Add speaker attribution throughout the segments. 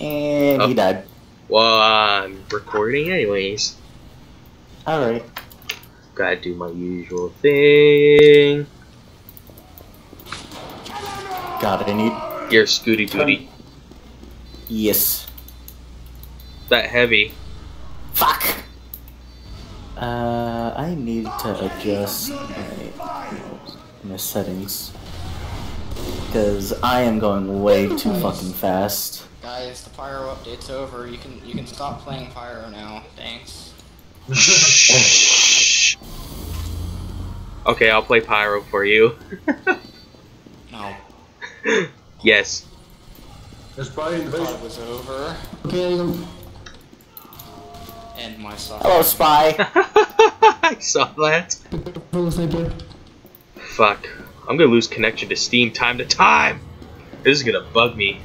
Speaker 1: And he
Speaker 2: Oh.
Speaker 1: died.
Speaker 2: Well, I'm recording anyways.
Speaker 1: Alright.
Speaker 2: Gotta do my usual thing.
Speaker 1: God, I need.
Speaker 2: Your scooty booty.
Speaker 1: Yes.
Speaker 2: That heavy.
Speaker 1: Fuck! Uh, I need to adjust my, my settings. Because I am going way too fucking fast.
Speaker 3: Guys, the pyro update's over. You can you can stop playing pyro now. Thanks.
Speaker 2: Okay, I'll play Pyro for you.
Speaker 3: No,
Speaker 2: yes.
Speaker 4: There's Brian in the
Speaker 3: thought
Speaker 4: basement.
Speaker 3: was over.
Speaker 4: Okay,
Speaker 3: And my suffering.
Speaker 1: Hello, Spy!
Speaker 2: I saw that. Fuck. I'm gonna lose connection to Steam time to time. This is gonna bug me.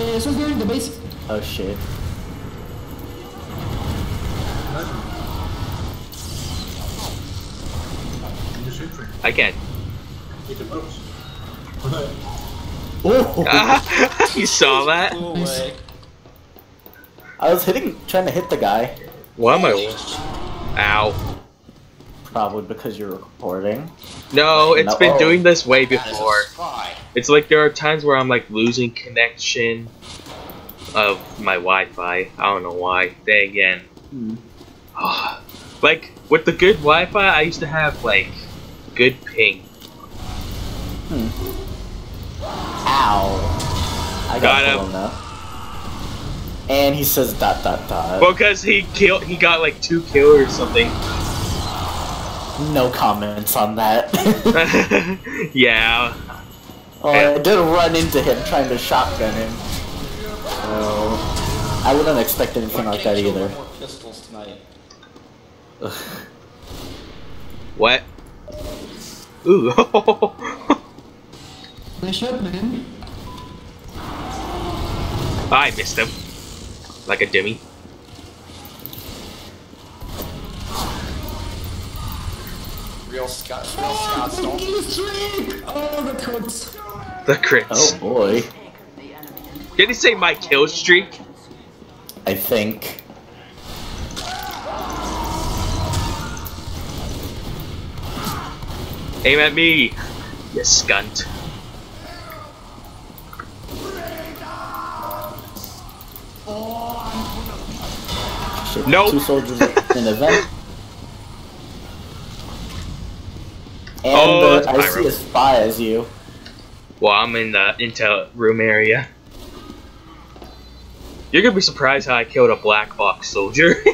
Speaker 4: Uh, someone's there in the base.
Speaker 1: Oh shit.
Speaker 2: I can.
Speaker 1: Oh!
Speaker 2: you saw that?
Speaker 3: Flew away.
Speaker 1: I was hitting, trying to hit the guy.
Speaker 2: Why am I? Ow.
Speaker 1: Probably because you're recording.
Speaker 2: No, it's been
Speaker 1: No.
Speaker 2: doing this way
Speaker 3: That is a
Speaker 2: before.
Speaker 3: Spy.
Speaker 2: It's like there are times where I'm like losing connection of my Wi-Fi. I don't know why. Then again,
Speaker 1: Hmm.
Speaker 2: like with the good Wi-Fi, I used to have like good ping.
Speaker 1: Ow. I
Speaker 2: Got
Speaker 1: got
Speaker 2: him.
Speaker 1: him now. And he says dot dot dot.
Speaker 2: Well, because he killed, he got like two kills or something.
Speaker 1: No comments on that.
Speaker 2: yeah.
Speaker 1: Oh, I did run into him trying to shotgun him. So, I wouldn't expect anything like that either.
Speaker 3: more pistols tonight.
Speaker 1: Ugh.
Speaker 2: What? Ooh.
Speaker 4: Nice shot, man.
Speaker 2: I missed him. Like a dummy.
Speaker 3: Real scouts, real scouts don't.
Speaker 4: Kill streak! Oh, the cuts.
Speaker 2: The crits.
Speaker 1: Oh boy.
Speaker 2: Did he say my kill streak?
Speaker 1: I think.
Speaker 2: Aim at me, you scunt.
Speaker 1: Shit,
Speaker 2: Nope.
Speaker 1: Two soldiers in a vent. And
Speaker 2: Oh,
Speaker 1: uh, I see a spy as you.
Speaker 2: Well, I'm in the intel room area. You're gonna be surprised how I killed a black box soldier.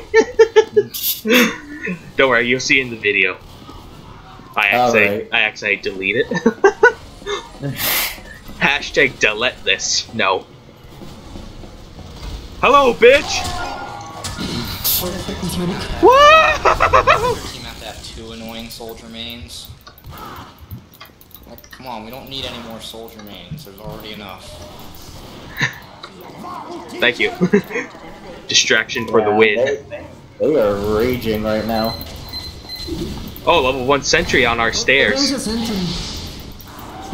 Speaker 2: Don't worry, you'll see in the video. I accidentally,
Speaker 1: Alright.
Speaker 2: I accidentally delete it. Hashtag delete this. No. Hello, bitch!
Speaker 4: Four seconds medic.
Speaker 2: Woo!
Speaker 3: Your team have to have two annoying soldier mains. Like, come on, we don't need any more soldier mains. There's already enough.
Speaker 2: Thank you. Distraction for the win.
Speaker 1: They, they are raging right now.
Speaker 2: Oh, level one sentry on our
Speaker 4: There's
Speaker 2: stairs.
Speaker 4: a sentry.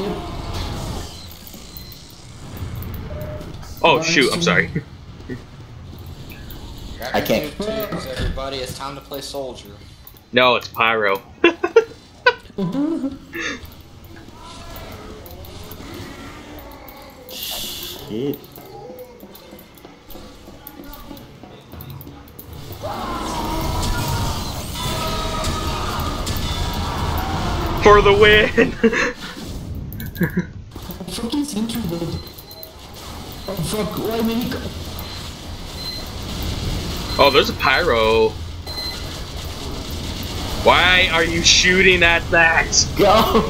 Speaker 4: Yep.
Speaker 2: Oh shoot, I'm sorry.
Speaker 1: I can't-
Speaker 3: everybody. It's time to play soldier.
Speaker 2: No, it's pyro.
Speaker 1: Shit.
Speaker 2: For the win!
Speaker 4: Fucking sentry dead. Oh fuck, why medic?
Speaker 2: oh, there's a pyro. Why are you shooting at that?
Speaker 1: Go!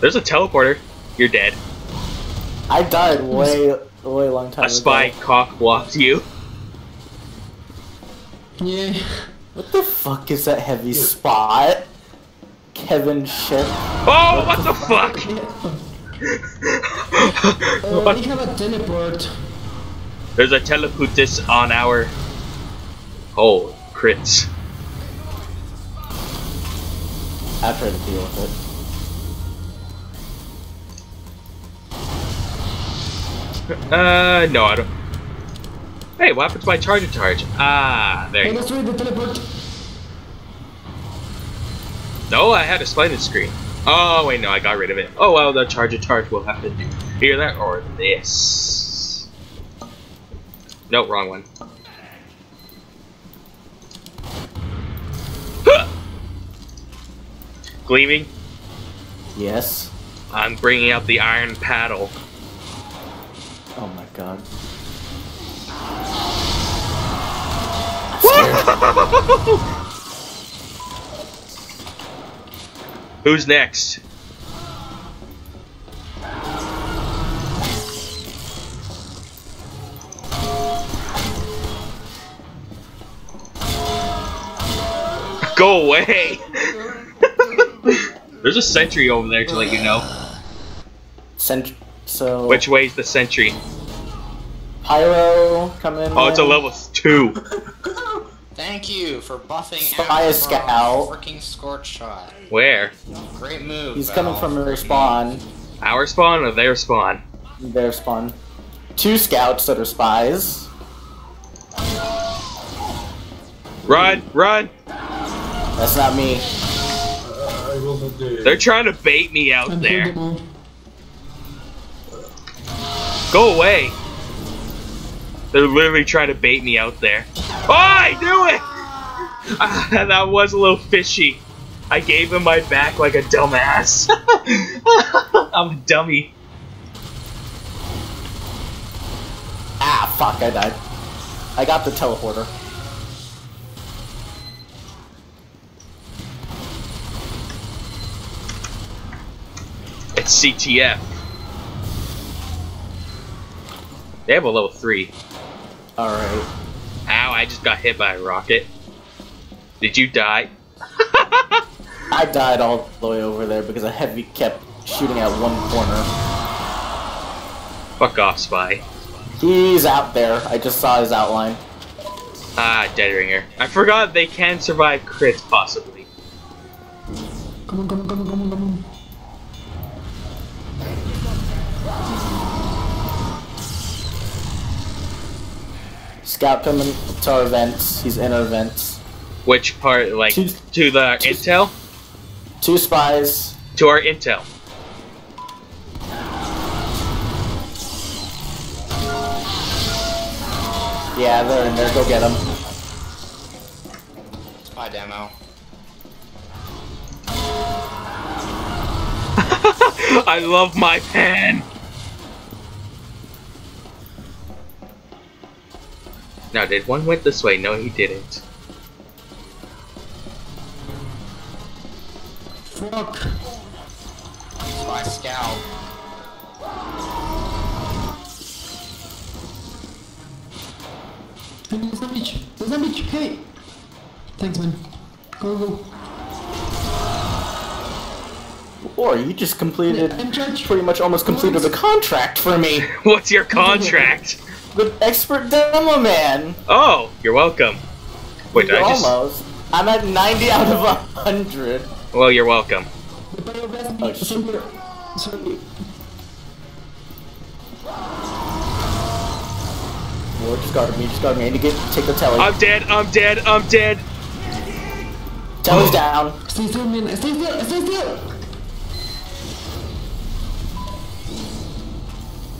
Speaker 2: There's a teleporter. You're dead.
Speaker 1: I died way, way long time ago.
Speaker 2: A spy
Speaker 1: ago.
Speaker 2: cock blocked you.
Speaker 4: Yeah.
Speaker 1: What the fuck is that heavy spot? Kevin shit.
Speaker 2: Oh, what the fuck?
Speaker 4: Uh,
Speaker 2: What?
Speaker 4: we have a teleport.
Speaker 2: There's a teleputus on our. Oh, crits.
Speaker 1: I try to deal with it.
Speaker 2: Uh, no, I don't. Hey, what happened to my Chargin' Targe? Ah, there
Speaker 4: Hey,
Speaker 2: you go.
Speaker 4: let's try the teleport.
Speaker 2: No, I had a splendid screen. Oh, wait, no, I got rid of it. Oh, well, the Chargin' Targe will have to do either that or this. No, wrong one. Gleaming,
Speaker 1: Yes.
Speaker 2: I'm bringing out the iron paddle.
Speaker 1: Oh my god.
Speaker 2: Who's next? Go away! There's a sentry over there to let you know.
Speaker 1: Cent- so
Speaker 2: Which way's the sentry?
Speaker 1: Pyro come in.
Speaker 2: Oh, it's a level 2.
Speaker 3: Thank you for buffing
Speaker 1: Spy
Speaker 3: out
Speaker 1: Scout.
Speaker 3: freaking scorch shot.
Speaker 2: Where?
Speaker 3: Great move.
Speaker 1: He's coming from their
Speaker 3: Great
Speaker 1: spawn.
Speaker 2: Our spawn or their spawn?
Speaker 1: Their spawn. Two scouts that are spies.
Speaker 2: Run! Run!
Speaker 1: That's not me.
Speaker 4: Uh, I will not do it.
Speaker 2: They're trying to bait me out there. Go away! They're literally trying to bait me out there. Oh, I knew it! Ah, that was a little fishy. I gave him my back like a dumbass. I'm a dummy.
Speaker 1: Ah, fuck! I died. I got the teleporter.
Speaker 2: It's CTF. They have a level 3.
Speaker 1: All right.
Speaker 2: Ow, I just got hit by a rocket. Did you die?
Speaker 1: I died all the way over there because a heavy kept shooting at one corner.
Speaker 2: Fuck off, Spy.
Speaker 1: He's out there. I just saw his outline.
Speaker 2: Ah, Dead Ringer. I forgot they can survive crits, possibly.
Speaker 4: Come on, come on, come on, come on, come on.
Speaker 1: Scout coming to our vents. He's in our vents.
Speaker 2: Which part, like,
Speaker 1: Two-
Speaker 2: to the intel?
Speaker 1: Two spies.
Speaker 2: To our intel.
Speaker 1: Yeah, they're in there. Go get them.
Speaker 3: Spy demo.
Speaker 2: I love my pen! Now, did one went this way? No, he didn't.
Speaker 4: Fuck.
Speaker 3: Spy scout.
Speaker 4: Hey, there's a beach. There's a beach. Hey. Thanks, man. Go, go.
Speaker 1: Or you just completed,
Speaker 4: I'm
Speaker 1: pretty much almost completed a contract for me
Speaker 2: What's your contract?
Speaker 1: with Expert Demo Man.
Speaker 2: Oh, you're welcome. Wait, did I just...
Speaker 1: almost. I'm at 90 out of 100.
Speaker 2: Well, you're welcome.
Speaker 4: The pyroblast
Speaker 1: Oh,
Speaker 4: beach is
Speaker 1: shit.
Speaker 4: over. Sorry.
Speaker 1: War just guarded me. Just guarded me. I need to get take the telly.
Speaker 2: I'm dead, I'm dead, I'm dead!
Speaker 1: Telly's down.
Speaker 4: Stay still, man. Stay still. Stay still.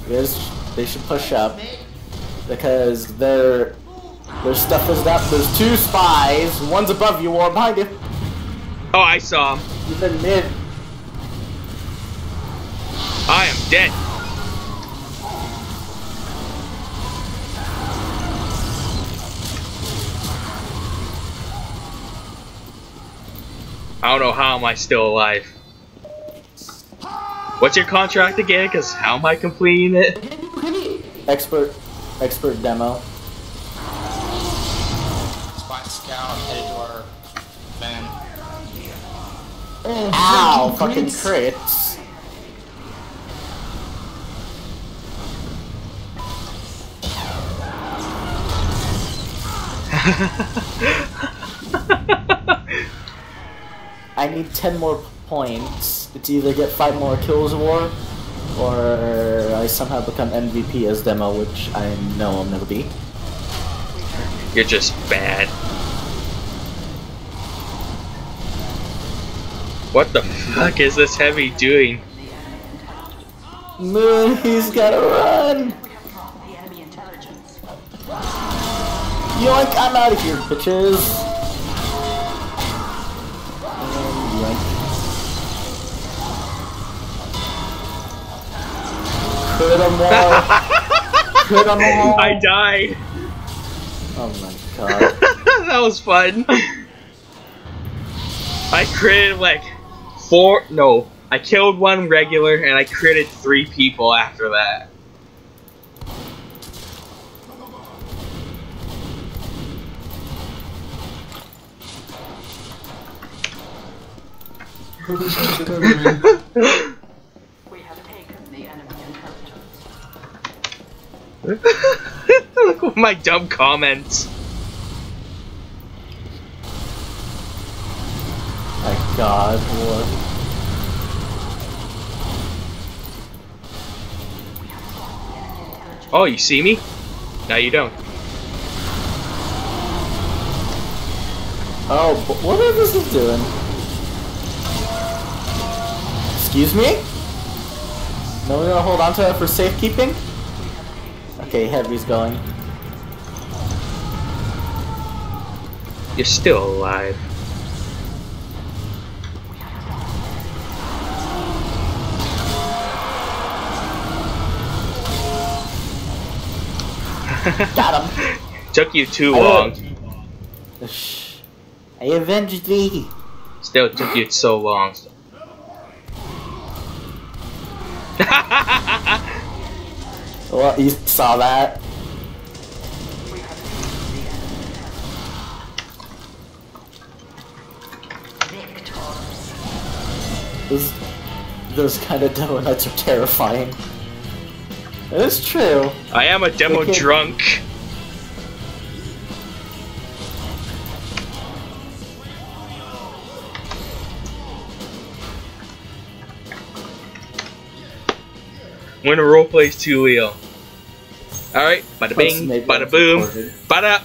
Speaker 1: Yes, they should push up because their their stuff is up. There's two spies. One's above you, or behind you.
Speaker 2: Oh, I saw him.
Speaker 1: He's in mid.
Speaker 2: I am dead. I don't know how am I still alive. What's your contract again? Cause how am I completing it?
Speaker 1: Expert, expert demo.
Speaker 3: Spy scout headed to our van.
Speaker 4: Oh,
Speaker 1: Ow! Fucking
Speaker 4: crits.
Speaker 1: crits. I need 10 more points to either get 5 more kills or Or I somehow become MVP as demo, which I know I'll never be.
Speaker 2: You're just bad. What the fuck is this heavy doing?
Speaker 1: Moon, he's gotta run! Yoink, I'm out of here, bitches! Crit 'em all! Crit 'em all!
Speaker 2: I died.
Speaker 1: Oh my god.
Speaker 2: that was fun. I critted like four. No, I killed one regular and I critted three people after that. Look at my dumb comments.
Speaker 1: My god, what?
Speaker 2: Oh, you see me? Now you don't.
Speaker 1: Oh, what is this doing? Excuse me? No, we're gonna hold on to it for safekeeping? Okay, Heavy's going.
Speaker 2: You're still alive.
Speaker 1: Got him!
Speaker 2: Took you too
Speaker 1: I
Speaker 2: long.
Speaker 1: I avenged thee!
Speaker 2: Still took you so long.
Speaker 1: Well, you saw that. Those, those kind of donuts are terrifying. It is true.
Speaker 2: I am a demo drunk. Winner roleplays too Leo. Alright, bada bing, bada boom, bada